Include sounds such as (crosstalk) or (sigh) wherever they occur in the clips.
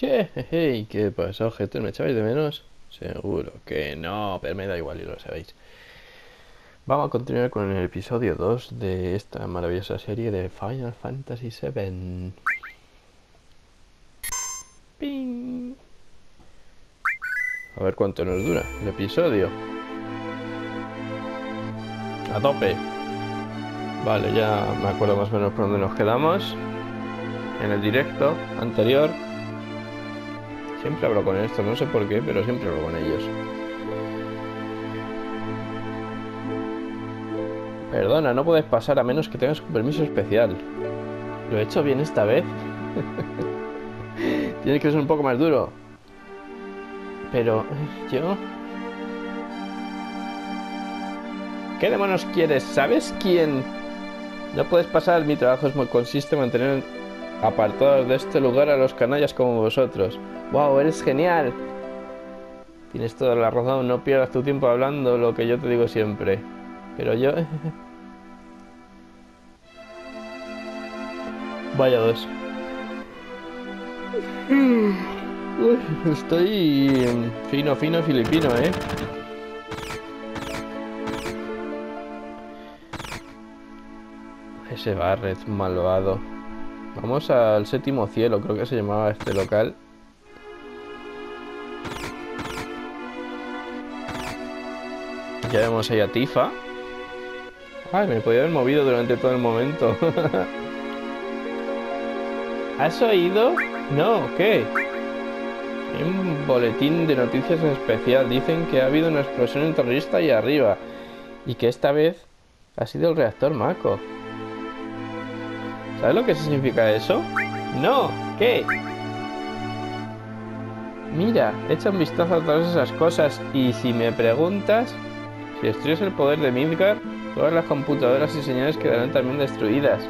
¿Qué? Hey, ¿Qué pasa, gente? ¿Me echabais de menos? Seguro que no, pero me da igual y lo sabéis. Vamos a continuar con el episodio 2 de esta maravillosa serie de Final Fantasy VII. ¡Ping! A ver cuánto nos dura el episodio. A tope. Vale, ya me acuerdo más o menos por dónde nos quedamos. En el directo anterior. Siempre hablo con esto, no sé por qué, pero siempre hablo con ellos. Perdona, no puedes pasar a menos que tengas un permiso especial. ¿Lo he hecho bien esta vez? (laughs) Tienes que ser un poco más duro. Pero yo... ¿Qué demonios quieres? ¿Sabes quién? No puedes pasar, mi trabajo es consiste en mantener apartados de este lugar a los canallas como vosotros. ¡Wow! Eres genial. Tienes toda la razón, no pierdas tu tiempo hablando lo que yo te digo siempre. Pero yo... (laughs) Vaya dos. (laughs) estoy fino, fino filipino, ¿eh? Ese Barret malvado. Vamos al séptimo cielo, creo que se llamaba este local. Ya vemos ahí a Tifa. Ay, me podía haber movido durante todo el momento. (laughs) ¿Has oído? No, ¿qué? un boletín de noticias especial. Dicen que ha habido una explosión terrorista ahí arriba. Y que esta vez ha sido el reactor Mako. ¿Sabes lo que significa eso? No, ¿qué? Mira, echa un vistazo a todas esas cosas y si me preguntas, si destruyes el poder de Midgar, todas las computadoras y señales quedarán también destruidas.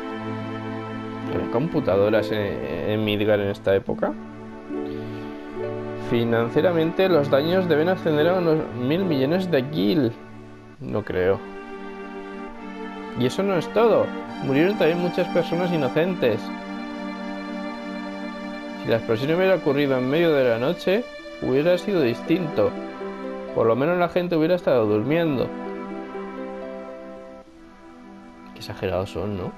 ¿Hay computadoras en, Midgar en esta época? Financieramente los daños deben ascender a unos mil millones de gil. No creo. Y eso no es todo. Murieron también muchas personas inocentes. Si la explosión hubiera ocurrido en medio de la noche, hubiera sido distinto. Por lo menos la gente hubiera estado durmiendo. Qué exagerados son, ¿no?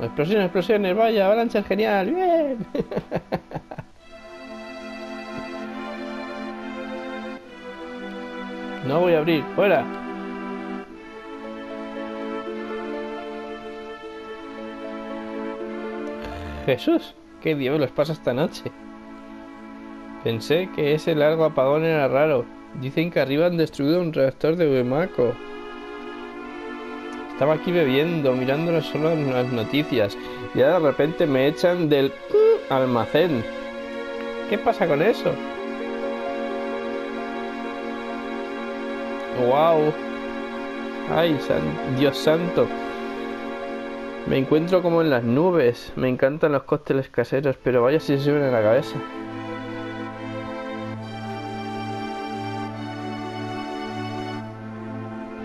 Explosiones, explosiones, vaya, avalancha genial, bien. (laughs) no voy a abrir, fuera. Jesús, ¿qué diablos pasa esta noche? Pensé que ese largo apagón era raro. Dicen que arriba han destruido un reactor de Wemaco. Estaba aquí bebiendo, mirando solo las noticias, y de repente me echan del almacén. ¿Qué pasa con eso? ¡Wow! ¡Ay, Dios santo! Me encuentro como en las nubes. Me encantan los cócteles caseros, pero vaya si se suben a la cabeza.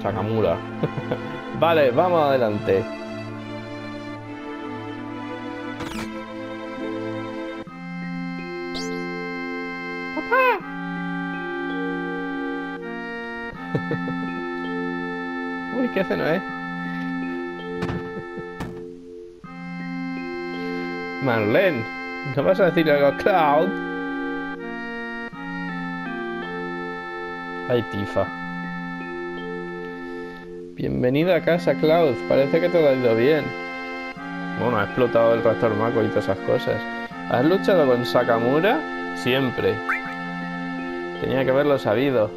Sakamura. (laughs) vale, vamos adelante. ¡Papá! (laughs) Uy, ¿qué hace Noé? Marlene, ¿no vas a decir algo a Cloud? Ay, Tifa. Bienvenida a casa, Cloud. Parece que todo ha ido bien. Bueno, ha explotado el reactor Mako y todas esas cosas. ¿Has luchado con Sakamura? Siempre. Tenía que haberlo sabido.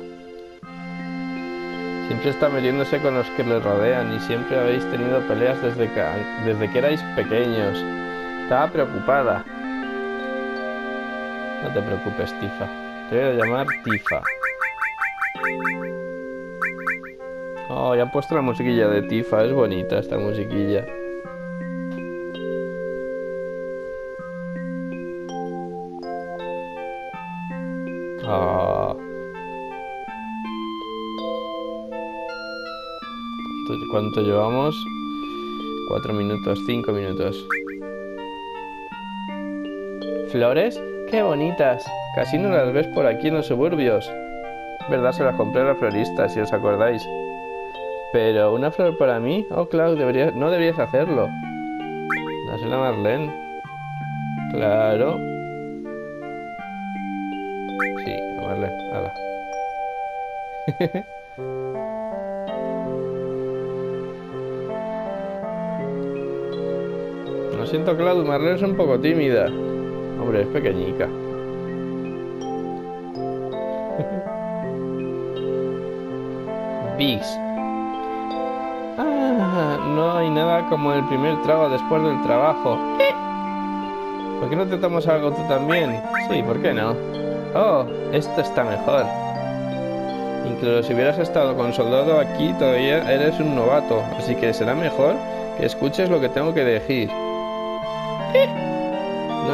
Siempre está metiéndose con los que le rodean y siempre habéis tenido peleas desde que, desde que erais pequeños. Estaba preocupada. No te preocupes, Tifa. Te voy a llamar Tifa. Oh, ya han puesto la musiquilla de Tifa. Es bonita esta musiquilla. Oh. ¿Cuánto llevamos? Cuatro minutos, cinco minutos. ¿Flores? ¿Qué ¡Qué bonitas! Casi no las ves por aquí en los suburbios. ¿Verdad? Se las compré a la florista, si os acordáis. Pero una flor para mí, oh Cloud, deberías, no deberías hacerlo. Dásela a Marlene. Claro. Sí, Marlene, hala. (laughs) Lo siento, Cloud, Marlene es un poco tímida. Hombre, es pequeñica. (laughs) Bigs. Ah, no hay nada como el primer trago después del trabajo. ¿Por qué no te tomas algo tú también? Sí, ¿por qué no? Oh, esto está mejor. Incluso si hubieras estado con soldado aquí, todavía eres un novato, así que será mejor que escuches lo que tengo que decir.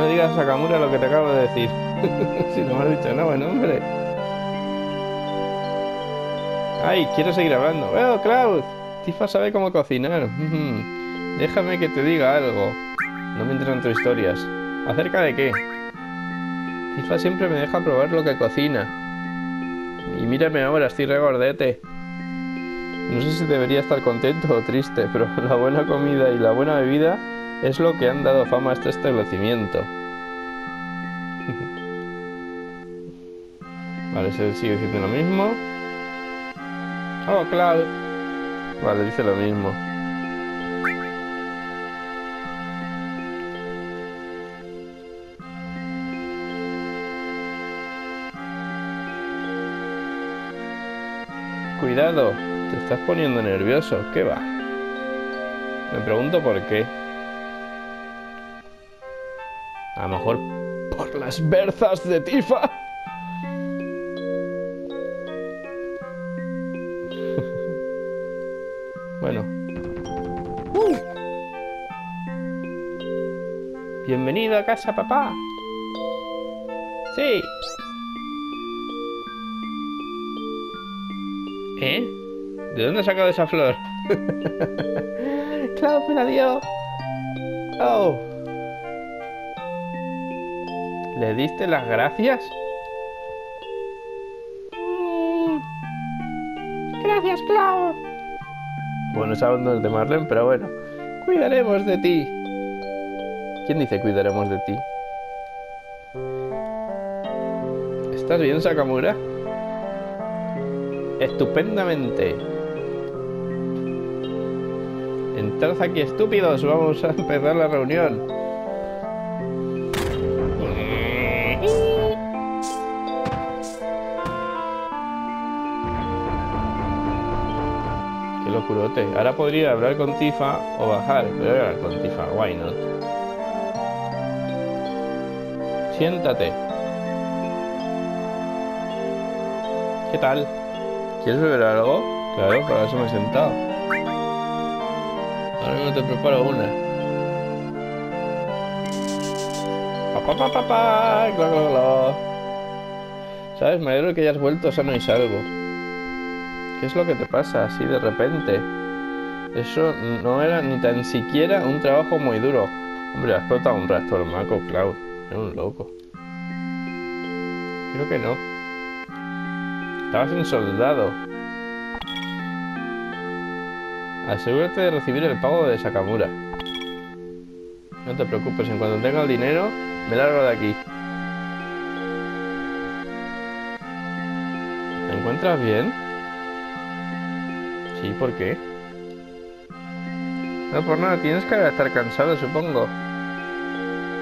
No digas a Sakamura lo que te acabo de decir. (laughs) si no me has dicho no, buen hombre. Ay, quiero seguir hablando. ¡Oh, Cloud! Tifa sabe cómo cocinar. (laughs) Déjame que te diga algo. No me entran tus historias. ¿Acerca de qué? Tifa siempre me deja probar lo que cocina. Y mírame ahora, estoy regordete. No sé si debería estar contento o triste, pero (laughs) la buena comida y la buena bebida es lo que han dado fama a este establecimiento. vale, se sigue diciendo lo mismo. Oh, claro. Vale, dice lo mismo. Cuidado, te estás poniendo nervioso. ¿Qué va? Me pregunto por qué. A lo mejor por las berzas de Tifa. (laughs) bueno. Bienvenido a casa, papá. Sí. ¿Eh? ¿De dónde has sacado esa flor? (laughs) claro, me la dio. Oh. ¿Le diste las gracias? Mm. Gracias, Cloud. Bueno, es de Marlene, pero bueno. Cuidaremos de ti. ¿Quién dice cuidaremos de ti? ¿Estás bien, Sakamura? Estupendamente. Entrad aquí, estúpidos. Vamos a empezar la reunión. Ahora podría hablar con Tifa o bajar. Pero voy a hablar con Tifa. Why not? Siéntate. ¿Qué tal? ¿Quieres beber algo? Claro, para eso me he sentado. Ahora mismo te preparo una. Pa, pa, pa. ¿Sabes? Me alegro que hayas vuelto sano y salvo. ¿Qué es lo que te pasa así de repente? Eso no era ni tan siquiera un trabajo muy duro. Hombre, has explotado un reactor maco, Cloud. Era un loco. Creo que no. Estabas en soldado. Asegúrate de recibir el pago de Sakamura. No te preocupes, en cuanto tenga el dinero, me largo de aquí. ¿Te encuentras bien? Sí, ¿por qué? No por nada, tienes que estar cansado, supongo.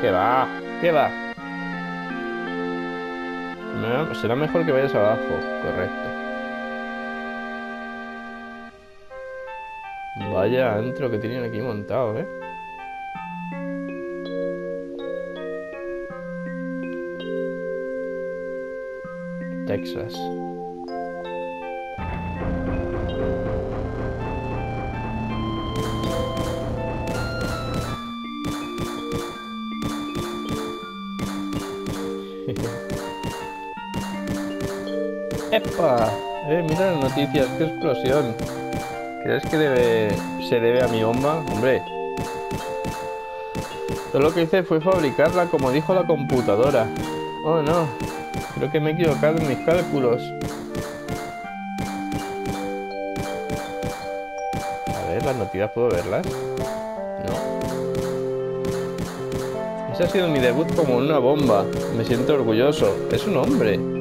¿Qué va? ¿Qué va? Será mejor que vayas abajo, correcto. Vaya antro que tienen aquí montado, ¿eh? Texas. ¡Epa! Eh, mira las noticias, qué explosión. ¿Crees que debe, se debe a mi bomba? Hombre. Todo lo que hice fue fabricarla como dijo la computadora. Oh no, creo que me he equivocado en mis cálculos. A ver, las noticias, ¿puedo verlas? No. Ese ha sido mi debut como una bomba. Me siento orgulloso. Es un hombre.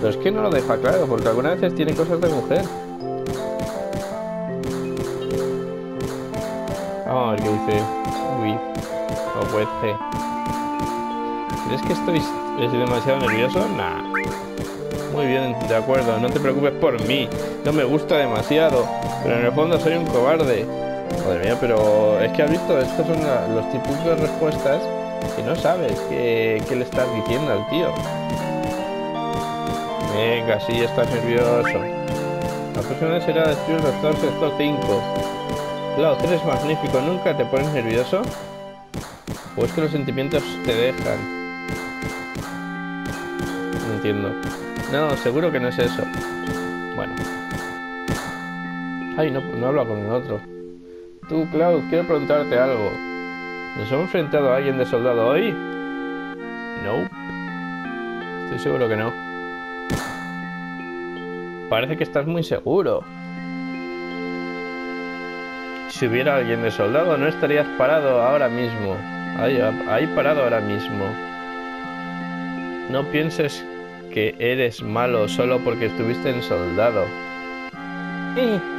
Pero es que no lo deja claro, porque algunas veces tiene cosas de mujer. Vamos a ver qué dice. Uy. O puede ¿Crees que estoy, demasiado nervioso? Nah. Muy bien, de acuerdo. No te preocupes por mí. No me gusta demasiado. Pero en el fondo soy un cobarde. Madre mía, pero es que has visto, estas son los tipos de respuestas que no sabes qué le estás diciendo al tío. Venga, sí, estás nervioso. La próxima será destruir el doctor sector 5. Claro, eres magnífico. ¿Nunca te pones nervioso? ¿O es que los sentimientos te dejan? No entiendo. No, seguro que no es eso. Bueno. Ay, no, no hablo con el otro. Tú, Cloud, quiero preguntarte algo. ¿Nos hemos enfrentado a alguien de soldado hoy? No. Estoy seguro que no. Parece que estás muy seguro. Si hubiera alguien de soldado, no estarías parado ahora mismo. Ahí, parado ahora mismo. No pienses que eres malo solo porque estuviste en soldado. (laughs)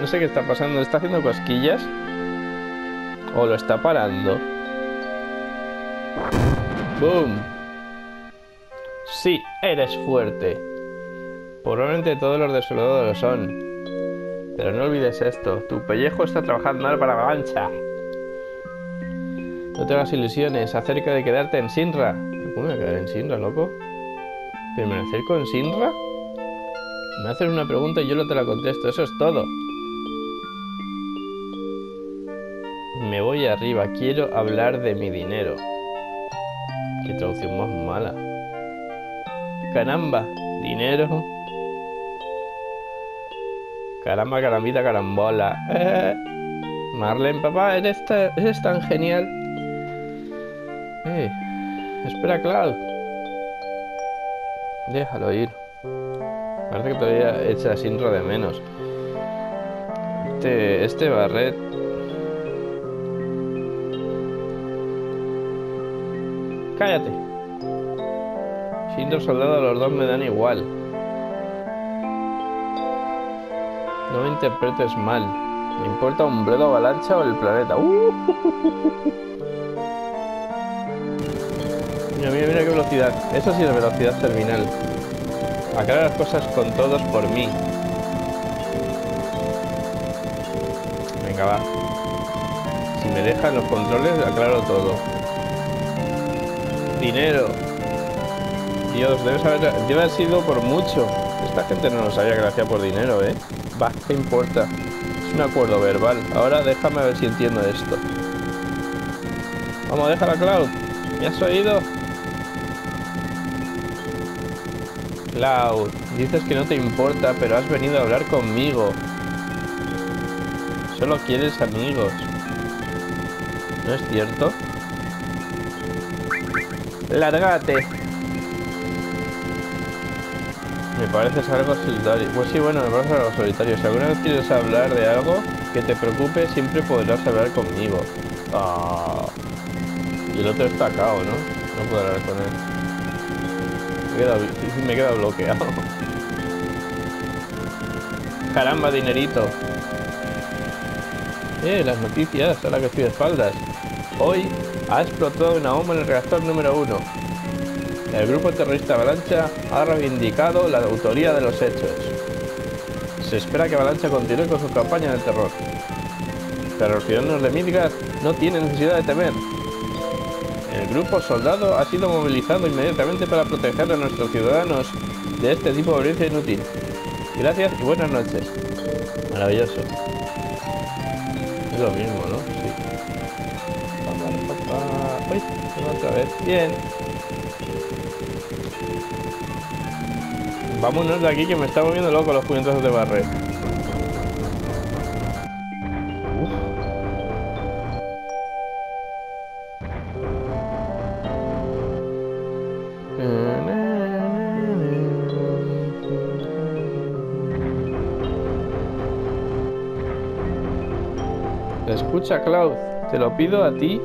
No sé qué está pasando. ¿Está haciendo cosquillas? ¿O lo está parando? ¡Boom! Sí, eres fuerte. Probablemente todos los de soldado lo son. Pero no olvides esto. Tu pellejo está trabajando mal para la mancha. No te hagas ilusiones acerca de quedarte en Sinra. ¿Cómo voy a quedar en Sinra, loco? ¿Permanecer con Sinra? Me haces una pregunta y yo no te la contesto. Eso es todo. Me voy arriba. Quiero hablar de mi dinero. Qué traducción más mala. Caramba. Dinero. Caramba, carambita, carambola. Eh. Marlene, papá, eres, eres tan genial. Eh. Espera, Cloud. Déjalo ir. Parece que todavía echa Sinro de menos. Este, este Barret. Cállate. Sinro soldado, los dos me dan igual. No me interpretes mal. Me importa un bledo avalancha o el planeta. Uh, (laughs) Mira, mira, mira qué velocidad. Eso sí es velocidad terminal. Aclara las cosas con todos por mí. Venga, va. Si me dejan los controles, aclaro todo. Dinero. Dios, debe haber, debe haber sido por mucho. Esta gente no nos había gracia por dinero, ¿eh? Va, ¿qué importa? Es un acuerdo verbal. Ahora déjame ver si entiendo esto. Vamos, déjala, Cloud. ¿Me has oído? Cloud, dices que no te importa, pero has venido a hablar conmigo. Solo quieres amigos. ¿No es cierto? ¡Lárgate! Me pareces algo solitario. Pues sí, bueno, me parece algo solitario. Si alguna vez quieres hablar de algo que te preocupe, siempre podrás hablar conmigo. Ah. Y el otro está cao, ¿no? No puedo hablar con él. Me queda, me queda bloqueado. (laughs) Caramba, dinerito. Eh, las noticias, ahora que estoy de espaldas. Hoy ha explotado una bomba en el reactor número 1. El grupo terrorista Avalancha ha reivindicado la autoría de los hechos. Se espera que Avalancha continúe con su campaña de terror. Pero los ciudadanos de Midgard no tienen necesidad de temer. El grupo soldado ha sido movilizado inmediatamente para proteger a nuestros ciudadanos de este tipo de violencia inútil. Gracias y buenas noches. Maravilloso. Es lo mismo, ¿no? Sí. Uy, otra vez. Bien. Vámonos de aquí que me está volviendo loco los puñetazos de barret. Escucha, Cloud, te lo pido a ti,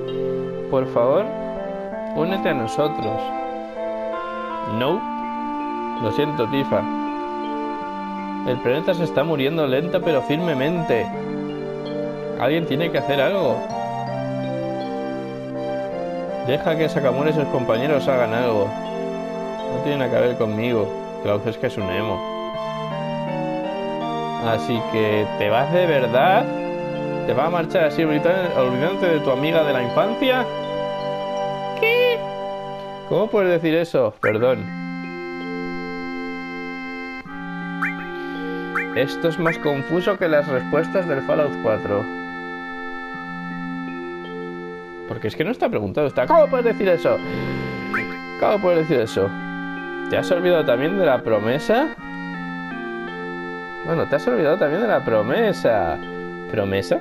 por favor, únete a nosotros. No. Lo siento, Tifa. El planeta se está muriendo lenta pero firmemente. Alguien tiene que hacer algo. Deja que Sakamura y sus compañeros hagan algo. No tiene nada que ver conmigo. Cloud es que es un emo. Así que, ¿te vas de verdad? ¿Te vas a marchar así olvidándote de tu amiga de la infancia? ¿Qué? ¿Cómo puedes decir eso? Perdón. Esto es más confuso que las respuestas del Fallout 4. Porque es que no está preguntado, está... ¿Cómo puedes decir eso? ¿Cómo puedes decir eso? ¿Te has olvidado también de la promesa? Bueno, te has olvidado también de la promesa. ¿Promesa?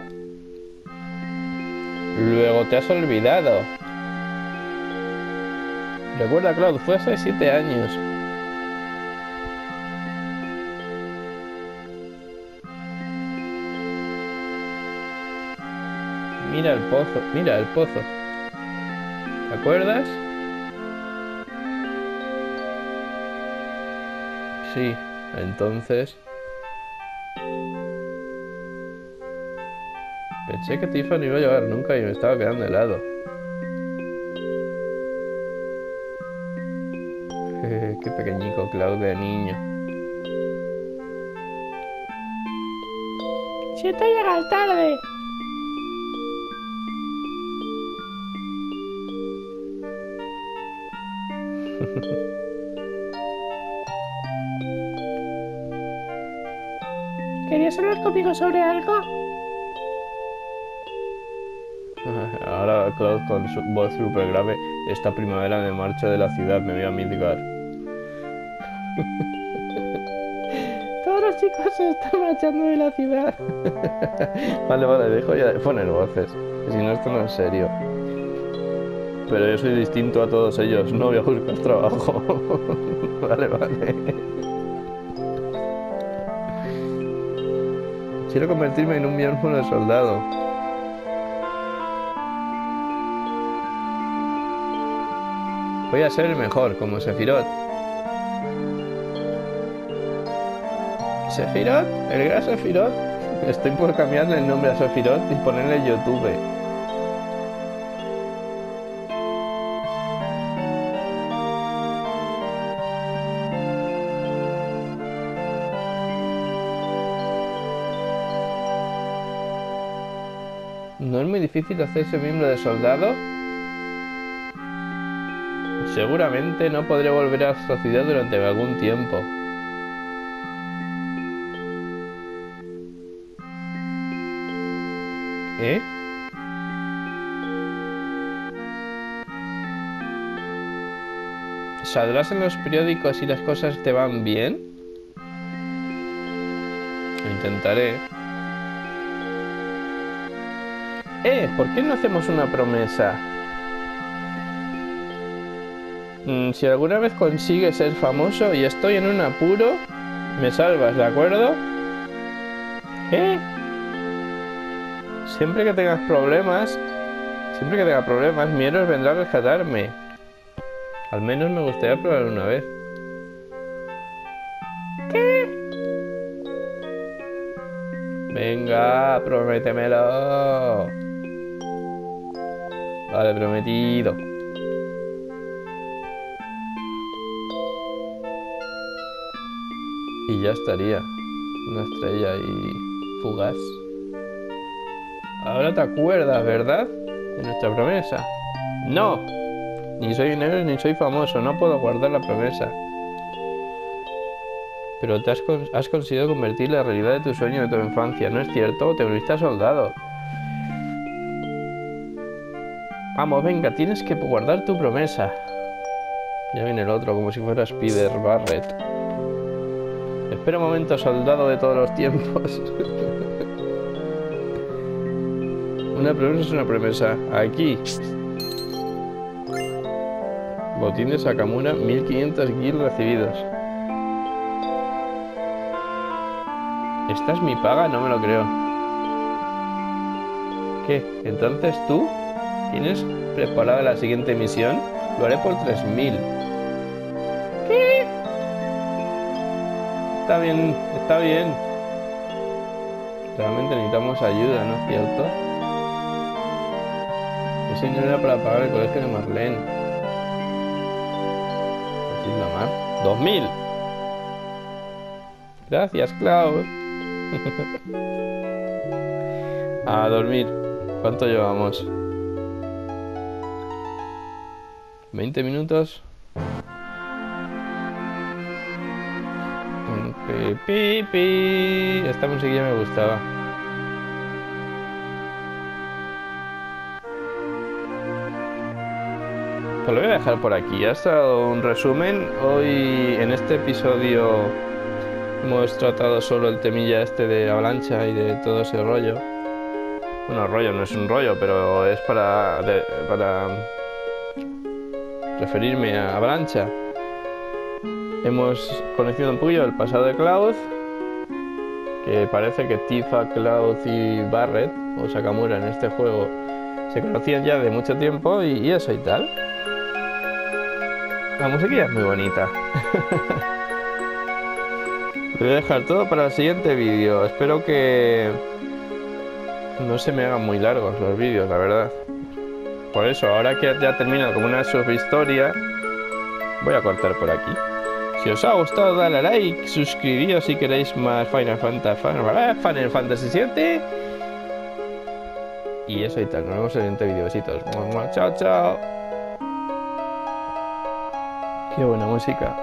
Luego te has olvidado. Recuerda, Cloud, fue hace siete años. Mira el pozo, mira el pozo. ¿Te acuerdas? Sí, entonces... Pensé que Tifa no iba a llegar nunca y me estaba quedando helado. (laughs) Qué pequeñico Cloud de niño. Siento llegar tarde. Conmigo sobre algo? (laughs) Ahora Cloud con su voz super grave. Esta primavera me marcho de la ciudad, me voy a Midgar. (laughs) Todos los chicos se están marchando de la ciudad. (laughs) vale, vale, dejo ya de poner voces. Si no, esto no es serio. Pero yo soy distinto a todos ellos. No voy a buscar trabajo. vale, vale. Quiero convertirme en un miembro de soldado. Voy a ser el mejor, como Sephiroth. ¿Sephiroth? ¿El gran Sephiroth? Estoy por cambiarle el nombre a Sephiroth y ponerle YouTube. ¿No es muy difícil hacerse miembro de soldado? Seguramente no podré volver a la sociedad durante algún tiempo. ¿Eh? ¿Saldrás en los periódicos si las cosas te van bien? Lo intentaré. Eh, ¿por qué no hacemos una promesa? Mm, si alguna vez consigues ser famoso y estoy en un apuro, me salvas, ¿de acuerdo? ¿Eh? Siempre que tengas problemas, siempre que tenga problemas, mi vendrá a rescatarme. Al menos me gustaría probar una vez. ¿Qué? Venga, prométemelo. Vale, prometido. Y ya estaría. Una estrella ahí fugaz. Ahora te acuerdas, ¿verdad? De nuestra promesa. No. Ni soy héroe ni soy famoso. No puedo guardar la promesa. Pero te has, con- has conseguido convertir la realidad de tu sueño de tu infancia. ¿No es cierto? Te volviste a soldado. Vamos, venga, tienes que guardar tu promesa. Ya viene el otro, como si fuera Spider Barrett. Espera un momento, soldado de todos los tiempos. (laughs) una promesa es una promesa. Aquí. Botín de Sakamura, 1500 gil recibidos. ¿Esta es mi paga? No me lo creo. ¿Qué? Entonces tú tienes preparada la siguiente misión. Lo haré por 3000. ¿Qué? Está bien, está bien. Realmente necesitamos ayuda, ¿no es cierto? Ese dinero era para pagar el colegio de Marlene. Mar. ¡2000! Gracias, Klaus. (laughs) A dormir. ¿Cuánto llevamos? ¿20 minutos? Esta musiquilla me gustaba. Pues lo voy a dejar por aquí. Ha estado un resumen. Hoy en este episodio hemos tratado solo el temilla este de avalancha y de todo ese rollo. Bueno, rollo no es un rollo, pero es para, para referirme a avalancha. Hemos conocido un poquillo el pasado de Cloud, que parece que Tifa, Cloud y Barrett, o Sakamura en este juego, se conocían ya de mucho tiempo y, y eso y tal. La musiquilla es muy bonita. (laughs) Voy a dejar todo para el siguiente vídeo. Espero que no se me hagan muy largos los vídeos, la verdad. Por eso, ahora que ya termino como una subhistoria, voy a cortar por aquí. Si os ha gustado, dale a like, suscribíos si queréis más Final Fantasy, Final Fantasy 7. Y eso y tal. Nos vemos en el siguiente mua. Chao, chao. Qué buena música.